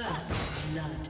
First blood.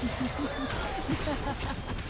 Ha ha ha ha!